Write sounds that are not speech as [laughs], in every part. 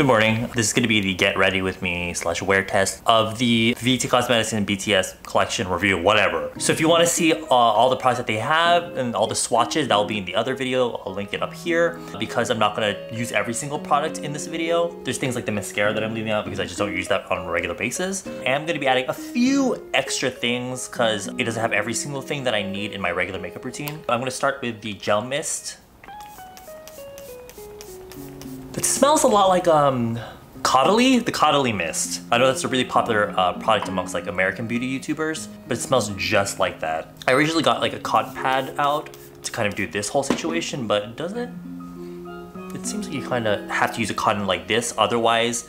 Good morning. This is going to be the get ready with me slash wear test of the VT Cosmetics and BTS collection review, whatever. So if you want to see uh, all the products that they have and all the swatches, that will be in the other video. I'll link it up here because I'm not going to use every single product in this video. There's things like the mascara that I'm leaving out because I just don't use that on a regular basis. I'm going to be adding a few extra things because it doesn't have every single thing that I need in my regular makeup routine. I'm going to start with the gel mist it smells a lot like um, Caudalie, the Caudalie mist. I know that's a really popular uh, product amongst like American beauty YouTubers, but it smells just like that. I originally got like a cotton pad out to kind of do this whole situation, but it doesn't, it seems like you kind of have to use a cotton like this, otherwise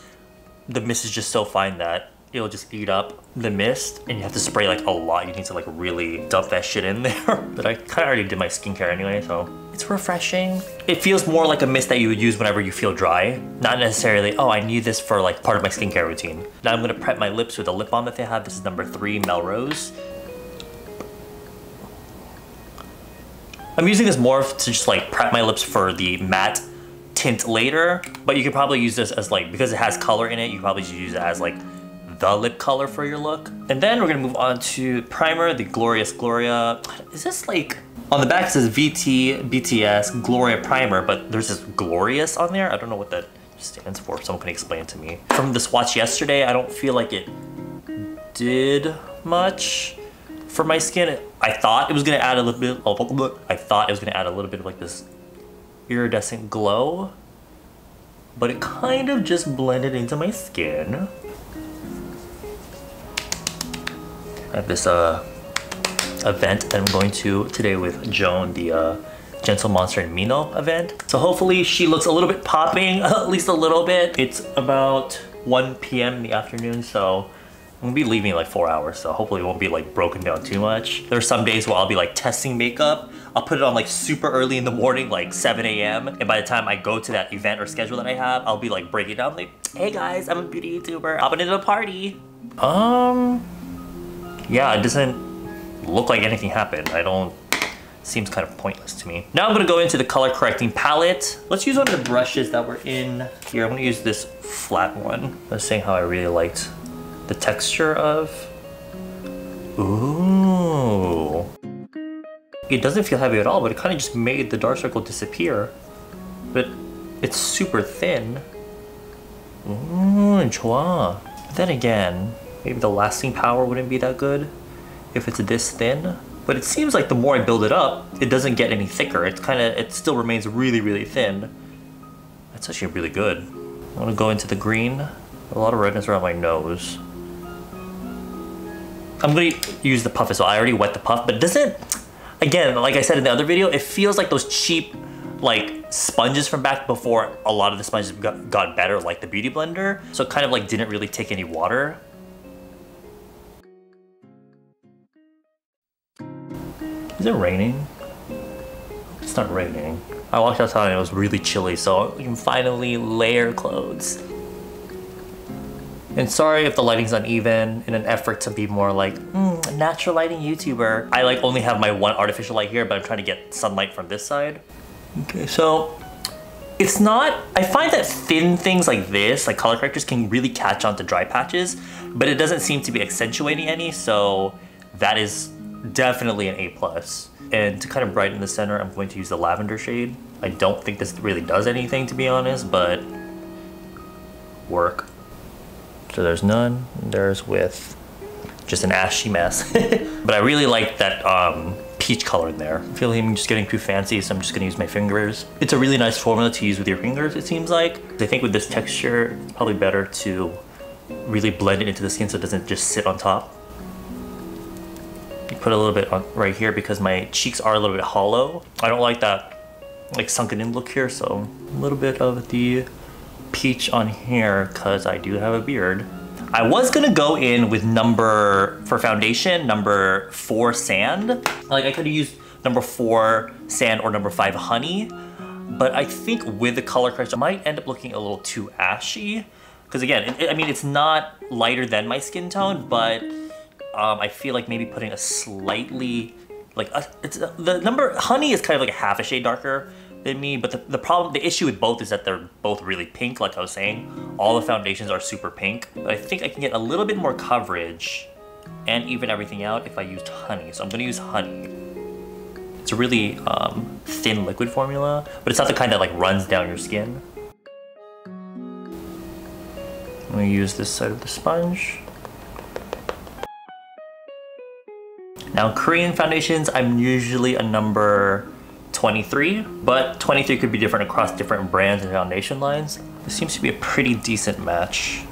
the mist is just so fine that it'll just eat up the mist and you have to spray like a lot. You need to like really dump that shit in [laughs] there. but I kind of already did my skincare anyway, so it's refreshing. It feels more like a mist that you would use whenever you feel dry. Not necessarily, oh, I need this for like part of my skincare routine. Now I'm gonna prep my lips with a lip balm that they have. This is number three, Melrose. I'm using this more to just like prep my lips for the matte tint later, but you could probably use this as like, because it has color in it, you probably just use it as like the lip color for your look. And then we're gonna move on to primer, the Glorious Gloria. Is this like, on the back it says VT BTS Gloria Primer, but there's this Glorious on there. I don't know what that stands for. Someone can explain to me. From the swatch yesterday, I don't feel like it did much for my skin. I thought it was gonna add a little bit, oh, I thought it was gonna add a little bit of like this iridescent glow, but it kind of just blended into my skin. Have this uh, event that I'm going to today with Joan, the uh, Gentle Monster and Mino event. So hopefully she looks a little bit popping, [laughs] at least a little bit. It's about 1 p.m. in the afternoon, so I'm gonna be leaving in like four hours, so hopefully it won't be like broken down too much. There are some days where I'll be like testing makeup. I'll put it on like super early in the morning, like 7 a.m. And by the time I go to that event or schedule that I have, I'll be like breaking down like, hey guys, I'm a beauty YouTuber, hopping into a party. Um, yeah, it doesn't look like anything happened. I don't, seems kind of pointless to me. Now I'm gonna go into the color correcting palette. Let's use one of the brushes that were in here. I'm gonna use this flat one. I was saying how I really liked the texture of, ooh. It doesn't feel heavy at all, but it kind of just made the dark circle disappear. But it's super thin. Ooh, 좋아. Then again, Maybe the lasting power wouldn't be that good if it's this thin. But it seems like the more I build it up, it doesn't get any thicker. It's kind of, it still remains really, really thin. That's actually really good. I want to go into the green. A lot of redness around my nose. I'm to use the puff as well. I already wet the puff, but doesn't, again, like I said in the other video, it feels like those cheap like sponges from back before a lot of the sponges got, got better, like the Beauty Blender. So it kind of like didn't really take any water. Is it raining? It's not raining. I walked outside and it was really chilly, so we can finally layer clothes. And sorry if the lighting's uneven in an effort to be more like, mm, natural lighting YouTuber. I like only have my one artificial light here, but I'm trying to get sunlight from this side. Okay, so it's not, I find that thin things like this, like color correctors can really catch on to dry patches, but it doesn't seem to be accentuating any, so that is definitely an A+. plus. And to kind of brighten the center, I'm going to use the lavender shade. I don't think this really does anything to be honest, but work. So there's none, there's with just an ashy mess. [laughs] but I really like that um, peach color in there. I feel like I'm just getting too fancy, so I'm just gonna use my fingers. It's a really nice formula to use with your fingers, it seems like. I think with this texture, it's probably better to really blend it into the skin so it doesn't just sit on top put a little bit on right here because my cheeks are a little bit hollow. I don't like that like sunken in look here, so a little bit of the peach on here because I do have a beard. I was gonna go in with number, for foundation, number four sand. Like I could have used number four sand or number five honey, but I think with the color correction, I might end up looking a little too ashy. Because again, it, I mean, it's not lighter than my skin tone, but um, I feel like maybe putting a slightly, like, a, it's a, the number, honey is kind of like a half a shade darker, than me, but the, the problem, the issue with both is that they're both really pink, like I was saying. All the foundations are super pink, but I think I can get a little bit more coverage and even everything out if I used honey. So I'm gonna use honey. It's a really um, thin liquid formula, but it's not the kind that like runs down your skin. I'm gonna use this side of the sponge. Now Korean foundations, I'm usually a number 23, but 23 could be different across different brands and foundation lines. This seems to be a pretty decent match.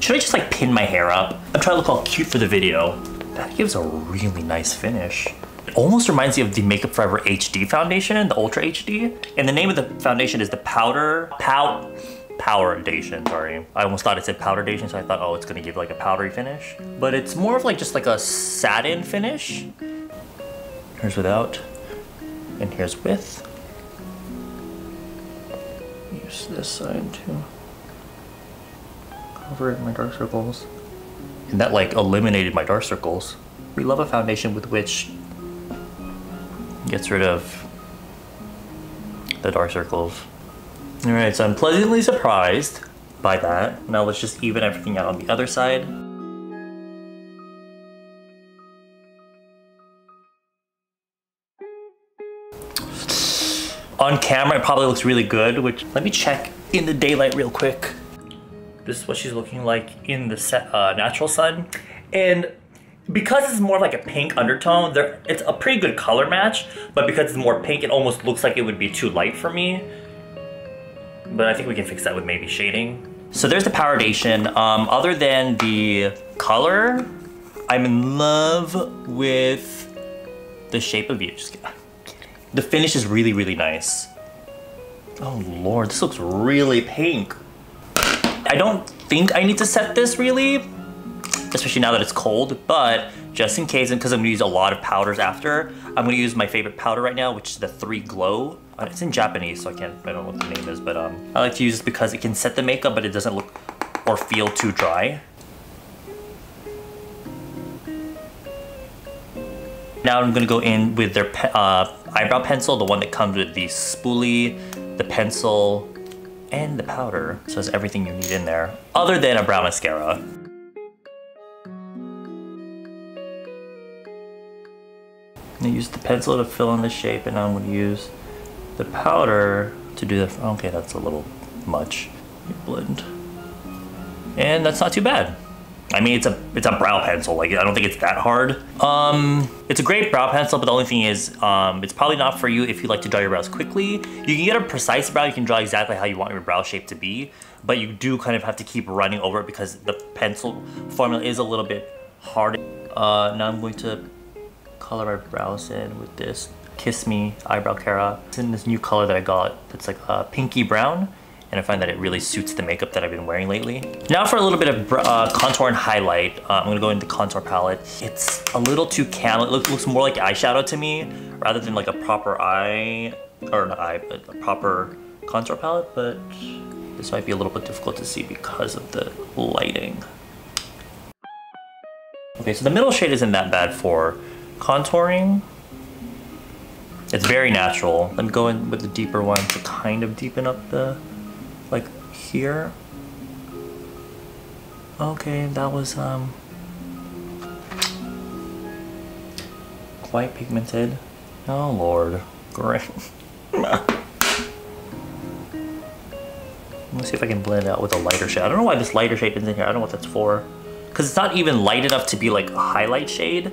Should I just like pin my hair up? I'm trying to look all cute for the video. That gives a really nice finish. It almost reminds me of the Makeup Forever HD foundation, the Ultra HD. And the name of the foundation is the Powder, Pow, Powerdation, sorry. I almost thought it said Powdation, so I thought, oh, it's gonna give like a powdery finish. But it's more of like just like a satin finish. Here's without, and here's with. Use this side to cover my dark circles. And that like eliminated my dark circles. We love a foundation with which gets rid of the dark circles. All right, so I'm pleasantly surprised by that. Now let's just even everything out on the other side. On camera, it probably looks really good, which let me check in the daylight real quick. This is what she's looking like in the uh, natural sun. And because it's more like a pink undertone, there, it's a pretty good color match, but because it's more pink, it almost looks like it would be too light for me. But I think we can fix that with maybe shading. So there's the Powerdation. Um, other than the color, I'm in love with the shape of you. Just kidding. The finish is really, really nice. Oh lord, this looks really pink. I don't think I need to set this really, especially now that it's cold, but just in case, and because I'm gonna use a lot of powders after, I'm gonna use my favorite powder right now, which is the 3 Glow. Uh, it's in Japanese, so I can't, I don't know what the name is, but um, I like to use this because it can set the makeup, but it doesn't look or feel too dry. Now I'm gonna go in with their uh, eyebrow pencil, the one that comes with the spoolie, the pencil, and the powder. So it's everything you need in there, other than a brow mascara. I use the pencil to fill in the shape and I'm gonna use the powder to do the, okay, that's a little much. Blend. And that's not too bad. I mean, it's a it's a brow pencil. Like I don't think it's that hard. Um, it's a great brow pencil, but the only thing is, um, it's probably not for you if you like to draw your brows quickly. You can get a precise brow. You can draw exactly how you want your brow shape to be, but you do kind of have to keep running over it because the pencil formula is a little bit hard. Uh, now I'm going to color my brows in with this Kiss Me Eyebrow Kara. It's in this new color that I got. It's like a pinky brown and I find that it really suits the makeup that I've been wearing lately. Now for a little bit of uh, contour and highlight, uh, I'm gonna go into contour palette. It's a little too candle. It looks, looks more like eyeshadow to me rather than like a proper eye, or not eye, but a proper contour palette, but this might be a little bit difficult to see because of the lighting. Okay, so the middle shade isn't that bad for contouring. It's very natural. Let me go in with the deeper one to kind of deepen up the like here. Okay, that was um quite pigmented. Oh lord, great. Let's see if I can blend it out with a lighter shade. I don't know why this lighter shade is in here. I don't know what that's for. Because it's not even light enough to be like a highlight shade.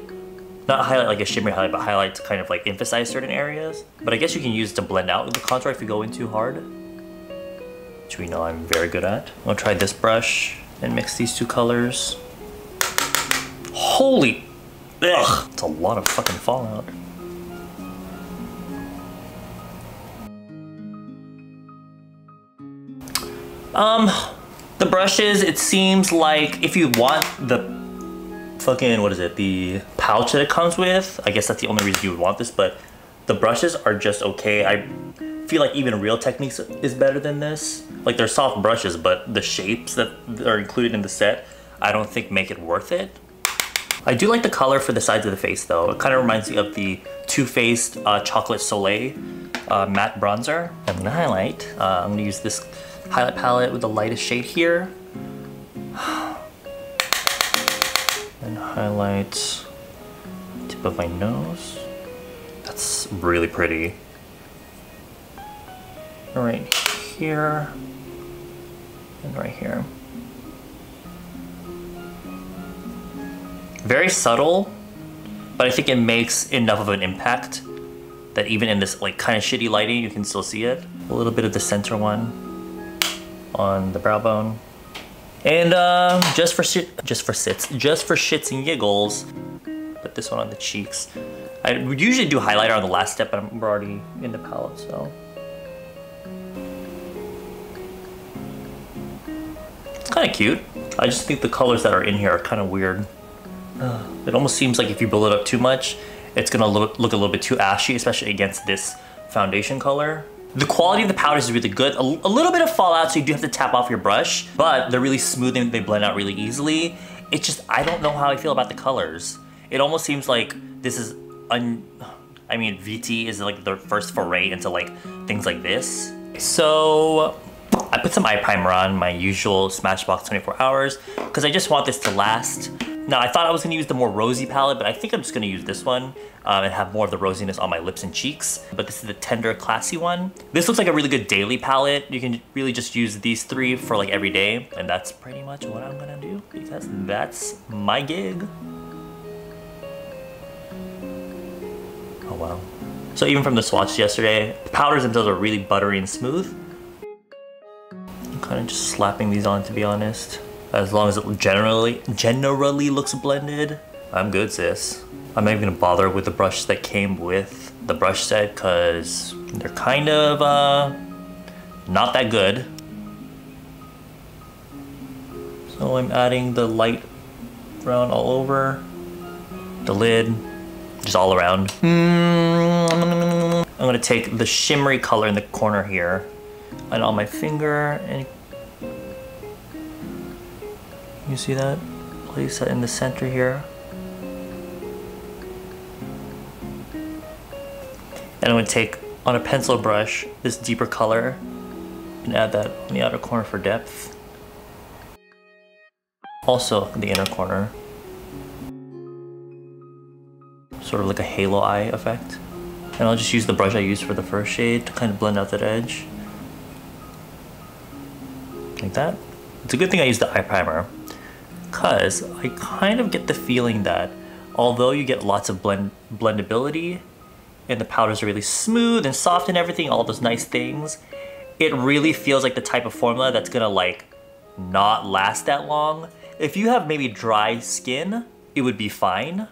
Not highlight like a shimmery highlight, but highlight to kind of like emphasize certain areas. But I guess you can use it to blend out the contour if you go in too hard which we know I'm very good at. I'll try this brush and mix these two colors. Holy, ugh, it's a lot of fucking fallout. Um, the brushes, it seems like if you want the fucking, what is it, the pouch that it comes with, I guess that's the only reason you would want this, but the brushes are just okay. I feel like even Real Techniques is better than this. Like they're soft brushes, but the shapes that are included in the set, I don't think make it worth it. I do like the color for the sides of the face though. It kind of reminds me of the Too Faced uh, Chocolate Soleil uh, matte bronzer. I'm gonna highlight. Uh, I'm gonna use this highlight palette with the lightest shade here. [sighs] And highlight tip of my nose. That's really pretty. Right here and right here. Very subtle, but I think it makes enough of an impact that even in this like kind of shitty lighting, you can still see it. A little bit of the center one on the brow bone. And uh, just for shit, just for sits, just for shits and giggles, put this one on the cheeks. I would usually do highlighter on the last step, but I'm already in the palette, so. It's kind of cute. I just think the colors that are in here are kind of weird. Uh, it almost seems like if you build it up too much, it's gonna look, look a little bit too ashy, especially against this foundation color. The quality of the powders is really good. A, a, little bit of fallout, so you do have to tap off your brush, but they're really smooth and they blend out really easily. It's just, I don't know how I feel about the colors. It almost seems like this is, un I mean, VT is like their first foray into like things like this. So I put some eye primer on, my usual Smashbox 24 hours, because I just want this to last. Now, I thought I was gonna use the more rosy palette, but I think I'm just gonna use this one um, and have more of the rosiness on my lips and cheeks. But this is the Tender Classy one. This looks like a really good daily palette. You can really just use these three for like every day. And that's pretty much what I'm gonna do because that's my gig. Oh wow. So even from the swatch yesterday, the powders themselves are really buttery and smooth. I'm kind of just slapping these on to be honest. As long as it generally generally looks blended, I'm good, sis. I'm not even gonna bother with the brush that came with the brush set because they're kind of uh, not that good. So I'm adding the light brown all over, the lid, just all around. I'm gonna take the shimmery color in the corner here and on my finger and you see that? Place that in the center here. And I'm gonna take on a pencil brush this deeper color and add that on the outer corner for depth. Also the inner corner. Sort of like a halo eye effect. And I'll just use the brush I used for the first shade to kind of blend out that edge. Like that. It's a good thing I used the eye primer because I kind of get the feeling that although you get lots of blend blendability and the powders are really smooth and soft and everything, all those nice things, it really feels like the type of formula that's gonna like not last that long. If you have maybe dry skin, it would be fine.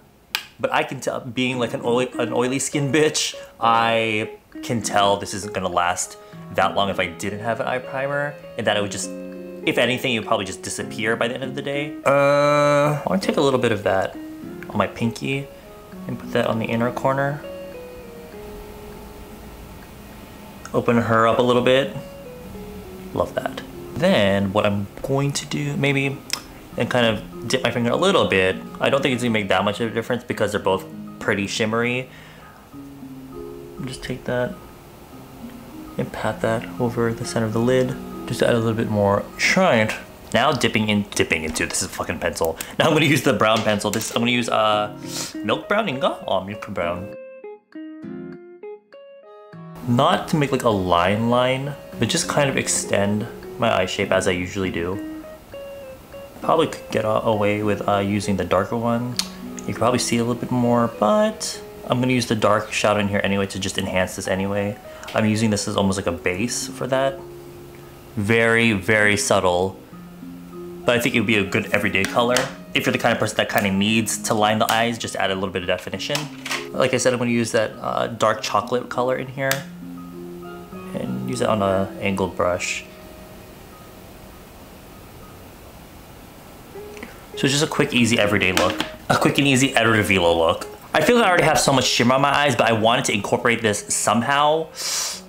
But I can tell, being like an oily, an oily skin [laughs] bitch, I can tell this isn't gonna last that long if I didn't have an eye primer and that it would just if anything, you'd probably just disappear by the end of the day. Uh, I want to take a little bit of that on my pinky and put that on the inner corner. Open her up a little bit. Love that. Then what I'm going to do, maybe, and kind of dip my finger a little bit. I don't think it's gonna make that much of a difference because they're both pretty shimmery. Just take that and pat that over the center of the lid just add a little bit more shine. Now dipping in, dipping into, this is a fucking pencil. Now I'm gonna use the brown pencil. This, I'm gonna use uh, milk brown inga? Oh, milk brown. Not to make like a line line, but just kind of extend my eye shape as I usually do. Probably could get away with uh, using the darker one. You can probably see a little bit more, but I'm gonna use the dark shadow in here anyway to just enhance this anyway. I'm using this as almost like a base for that. Very, very subtle. But I think it would be a good everyday color. If you're the kind of person that kind of needs to line the eyes, just add a little bit of definition. Like I said, I'm gonna use that uh, dark chocolate color in here and use it on a angled brush. So it's just a quick, easy, everyday look. A quick and easy Edward Avila look. I feel like I already have so much shimmer on my eyes, but I wanted to incorporate this somehow.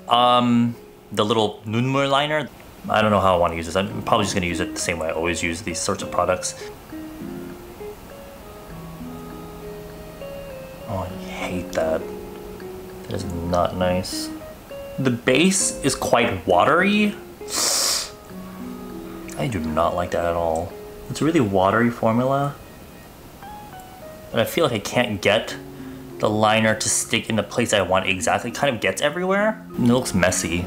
Um, the little Nunmul liner. I don't know how I want to use this. I'm probably just going to use it the same way I always use these sorts of products. Oh, I hate that. That is not nice. The base is quite watery. I do not like that at all. It's a really watery formula. And I feel like I can't get the liner to stick in the place I want exactly. It kind of gets everywhere. And it looks messy.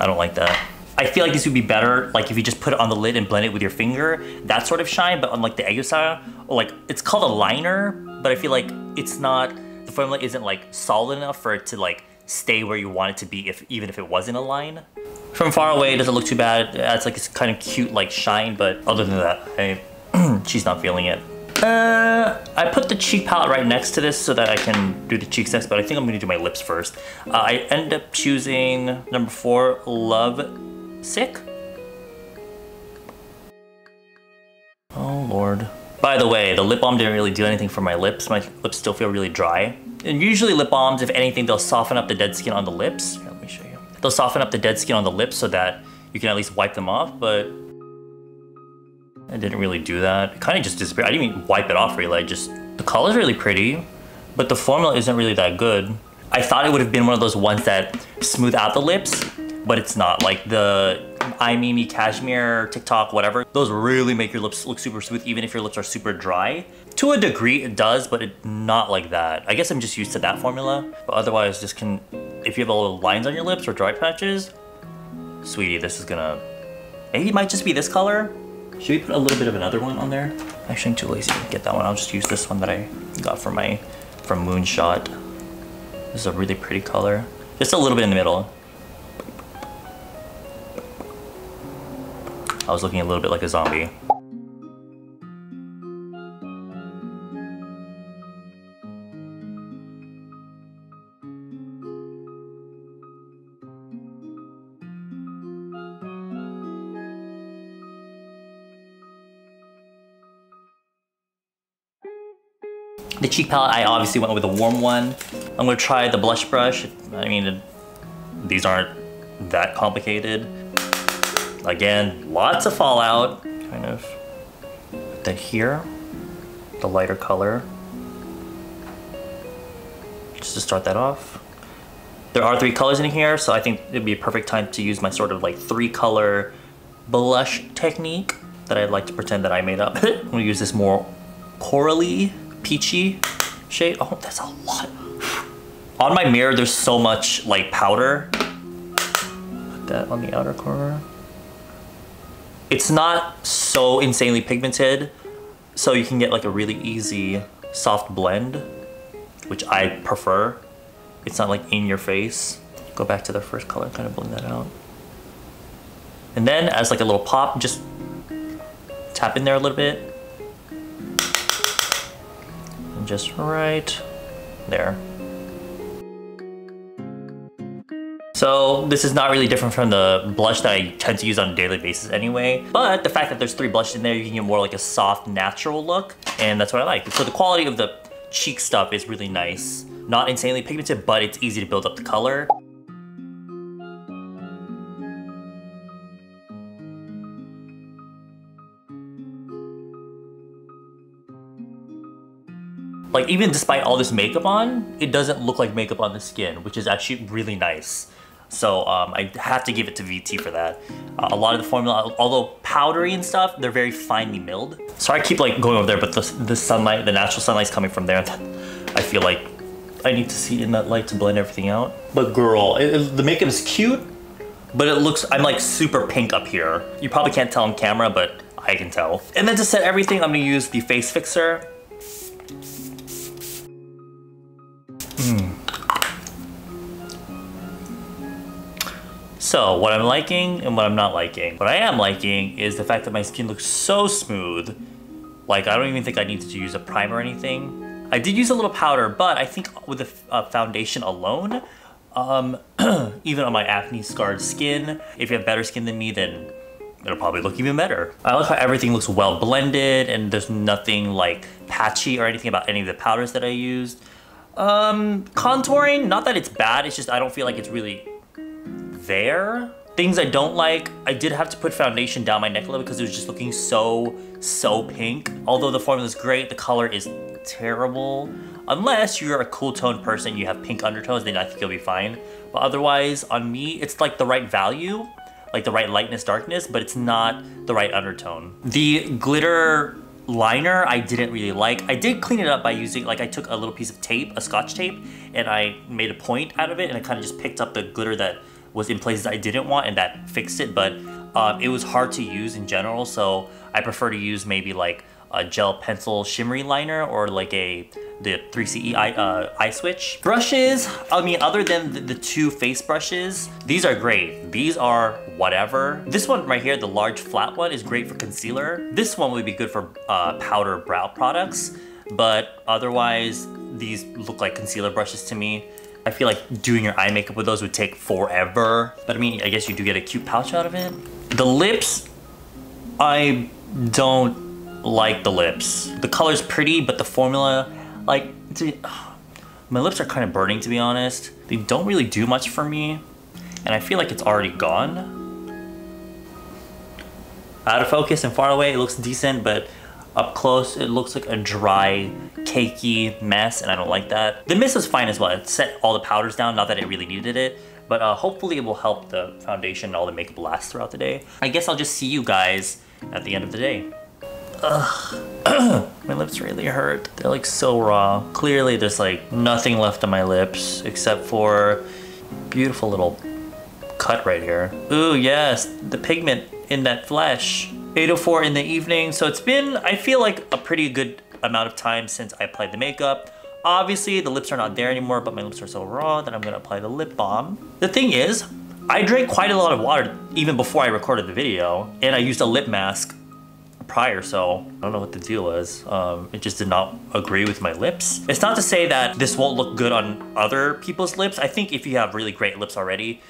I don't like that. I feel like this would be better like if you just put it on the lid and blend it with your finger, that sort of shine, but on like the Aegyo like it's called a liner, but I feel like it's not, the formula isn't like solid enough for it to like stay where you want it to be if even if it wasn't a line. From far away, it doesn't look too bad. It's like it's kind of cute like shine, but other than that, I, [clears throat] she's not feeling it. Uh, I put the cheek palette right next to this so that I can do the cheeks next, but I think I'm gonna do my lips first. Uh, I end up choosing number four, Love Sick. Oh lord. By the way, the lip balm didn't really do anything for my lips. My lips still feel really dry. And usually lip balms, if anything, they'll soften up the dead skin on the lips. Here, let me show you. They'll soften up the dead skin on the lips so that you can at least wipe them off, but I didn't really do that. It kind of just disappeared. I didn't even wipe it off really. I just, the color's really pretty, but the formula isn't really that good. I thought it would have been one of those ones that smooth out the lips, but it's not. Like the I'M MEME, Cashmere, TikTok, whatever, those really make your lips look super smooth even if your lips are super dry. To a degree it does, but it, not like that. I guess I'm just used to that formula, but otherwise just can, if you have a little lines on your lips or dry patches, sweetie, this is gonna, maybe it might just be this color. Should we put a little bit of another one on there? Actually, I'm too lazy to get that one. I'll just use this one that I got from my, from Moonshot. This is a really pretty color. Just a little bit in the middle. I was looking a little bit like a zombie. The cheek palette, I obviously went with a warm one. I'm gonna try the blush brush. I mean, these aren't that complicated. Again, lots of fallout. Kind of then here, the lighter color. Just to start that off. There are three colors in here, so I think it'd be a perfect time to use my sort of like three color blush technique that I'd like to pretend that I made up. [laughs] I'm gonna use this more corally, peachy shade. Oh, that's a lot. On my mirror, there's so much like powder. Put that on the outer corner. It's not so insanely pigmented, so you can get like a really easy soft blend, which I prefer. It's not like in your face. Go back to the first color, kind of blend that out. And then as like a little pop, just tap in there a little bit. And just right there. So this is not really different from the blush that I tend to use on a daily basis anyway. But the fact that there's three blushes in there, you can get more like a soft, natural look. And that's what I like. So the quality of the cheek stuff is really nice. Not insanely pigmented, but it's easy to build up the color. Like even despite all this makeup on, it doesn't look like makeup on the skin, which is actually really nice. So um, I have to give it to VT for that. Uh, a lot of the formula, although powdery and stuff, they're very finely milled. Sorry I keep like going over there, but the, the sunlight, the natural sunlight's coming from there. [laughs] I feel like I need to see in that light to blend everything out. But girl, it, it, the makeup is cute, but it looks, I'm like super pink up here. You probably can't tell on camera, but I can tell. And then to set everything, I'm gonna use the face fixer. So what I'm liking and what I'm not liking. What I am liking is the fact that my skin looks so smooth. Like I don't even think I needed to use a primer or anything. I did use a little powder, but I think with the uh, foundation alone, um, [clears throat] even on my acne scarred skin, if you have better skin than me, then it'll probably look even better. I like how everything looks well blended and there's nothing like patchy or anything about any of the powders that I used. Um, contouring, not that it's bad, it's just I don't feel like it's really there. Things I don't like, I did have to put foundation down my neck a little because it was just looking so, so pink. Although the formula is great, the color is terrible. Unless you're a cool tone person, you have pink undertones, then I think you'll be fine. But otherwise, on me, it's like the right value, like the right lightness, darkness, but it's not the right undertone. The glitter liner I didn't really like. I did clean it up by using, like I took a little piece of tape, a scotch tape, and I made a point out of it and I kind of just picked up the glitter that was in places I didn't want and that fixed it, but um, it was hard to use in general, so I prefer to use maybe like a gel pencil shimmery liner or like a the 3CE eye, uh, eye switch. Brushes, I mean, other than the, the, two face brushes, these are great. These are whatever. This one right here, the large flat one, is great for concealer. This one would be good for uh, powder brow products, but otherwise, these look like concealer brushes to me. I feel like doing your eye makeup with those would take forever. But I mean, I guess you do get a cute pouch out of it. The lips, I don't like the lips. The color's pretty, but the formula, like, [sighs] my lips are kind of burning to be honest. They don't really do much for me, and I feel like it's already gone. Out of focus and far away, it looks decent, but up close, it looks like a dry, cakey mess, and I don't like that. The mist was fine as well. It set all the powders down, not that it really needed it, but uh, hopefully it will help the foundation and all the makeup last throughout the day. I guess I'll just see you guys at the end of the day. Ugh. [coughs] my lips really hurt. They're like so raw. Clearly there's like nothing left on my lips except for beautiful little cut right here. Ooh, yes, the pigment in that flesh. 8.04 in the evening, so it's been, I feel like, a pretty good amount of time since I applied the makeup. Obviously, the lips are not there anymore, but my lips are so raw that I'm gonna apply the lip balm. The thing is, I drank quite a lot of water even before I recorded the video, and I used a lip mask prior, so I don't know what the deal is. Um, it just did not agree with my lips. It's not to say that this won't look good on other people's lips. I think if you have really great lips already,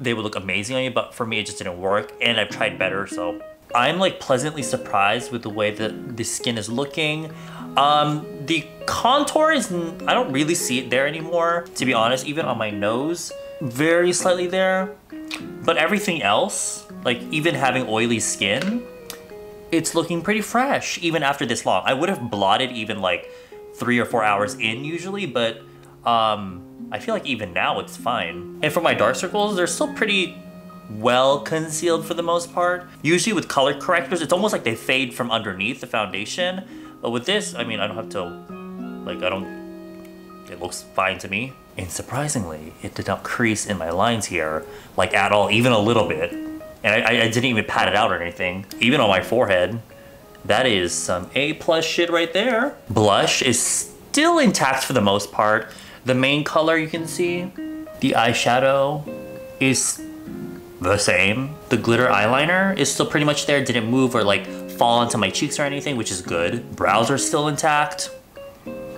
they would look amazing on you, but for me it just didn't work, and I've tried better, so. I'm like pleasantly surprised with the way that the skin is looking. Um, the contour is, I don't really see it there anymore, to be honest, even on my nose, very slightly there. But everything else, like even having oily skin, it's looking pretty fresh even after this long. I would have blotted even like three or four hours in usually, but um, I feel like even now it's fine. And for my dark circles, they're still pretty well concealed for the most part. Usually with color correctors, it's almost like they fade from underneath the foundation. But with this, I mean, I don't have to, like, I don't, it looks fine to me. And surprisingly, it did not crease in my lines here, like at all, even a little bit. And I, I didn't even pat it out or anything. Even on my forehead. That is some A plus shit right there. Blush is still intact for the most part. The main color you can see, the eyeshadow is the same. The glitter eyeliner is still pretty much there. Didn't move or like fall into my cheeks or anything, which is good. Brows are still intact.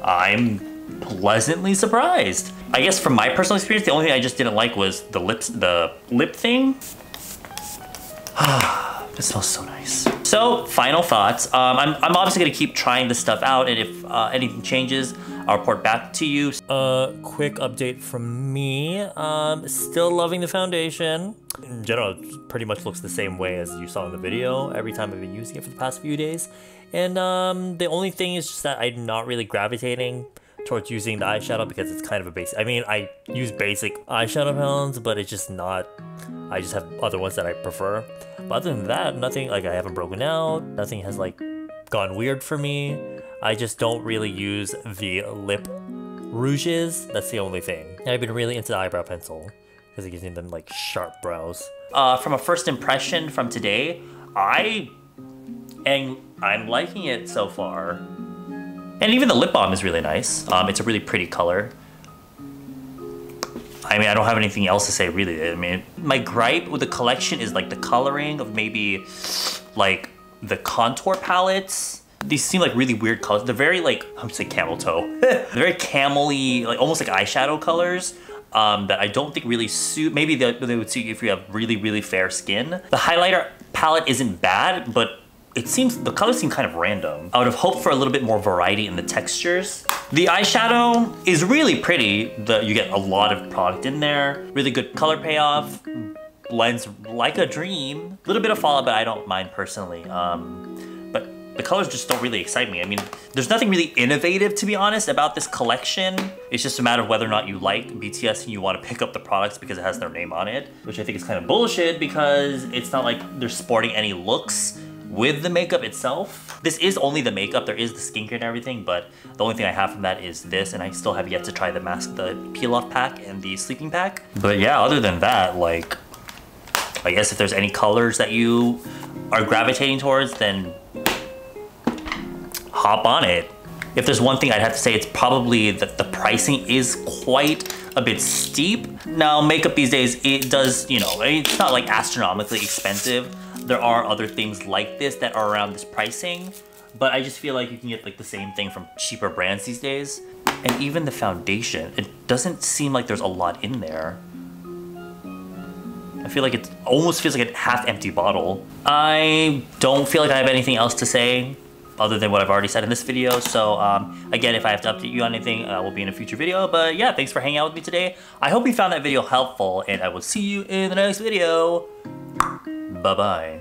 I'm pleasantly surprised. I guess from my personal experience, the only thing I just didn't like was the lips, the lip thing. [sighs] it smells so nice. So, final thoughts. Um, I'm, I'm obviously gonna keep trying this stuff out and if uh, anything changes, I'll report back to you. Uh, quick update from me. Um, still loving the foundation. In general, it pretty much looks the same way as you saw in the video every time I've been using it for the past few days. And um, the only thing is just that I'm not really gravitating towards using the eyeshadow because it's kind of a basic. I mean, I use basic eyeshadow palettes, but it's just not. I just have other ones that I prefer. But other than that, nothing like I haven't broken out. Nothing has like gone weird for me. I just don't really use the lip rouges. That's the only thing. I've been really into the eyebrow pencil because it gives me them like sharp brows. Uh, from a first impression from today, I and I'm liking it so far. And even the lip balm is really nice. Um, it's a really pretty color. I mean, I don't have anything else to say really. I mean, my gripe with the collection is like the coloring of maybe like the contour palettes. These seem like really weird colors. They're very like, I'm say camel toe. [laughs] They're very camel-y, like almost like eyeshadow colors. Um, that I don't think really suit. Maybe they, they would suit you if you have really, really fair skin. The highlighter palette isn't bad, but it seems, the colors seem kind of random. I would have hoped for a little bit more variety in the textures. The eyeshadow is really pretty. The, you get a lot of product in there. Really good color payoff. blends like a dream. A little bit of fallout, but I don't mind personally. Um, but the colors just don't really excite me. I mean, there's nothing really innovative, to be honest, about this collection. It's just a matter of whether or not you like BTS and you want to pick up the products because it has their name on it, which I think is kind of bullshit because it's not like they're sporting any looks with the makeup itself. This is only the makeup, there is the skincare and everything, but the only thing I have from that is this, and I still have yet to try the mask, the peel-off pack and the sleeping pack. But yeah, other than that, like, I guess if there's any colors that you are gravitating towards, then hop on it. If there's one thing I'd have to say, it's probably that the pricing is quite a bit steep. Now, makeup these days, it does, you know, it's not like astronomically expensive. There are other things like this that are around this pricing, but I just feel like you can get like the same thing from cheaper brands these days. And even the foundation, it doesn't seem like there's a lot in there. I feel like it almost feels like a half empty bottle. I don't feel like I have anything else to say other than what I've already said in this video. So um, again, if I have to update you on anything, uh, will be in a future video. But yeah, thanks for hanging out with me today. I hope you found that video helpful and I will see you in the next video. Bye-bye.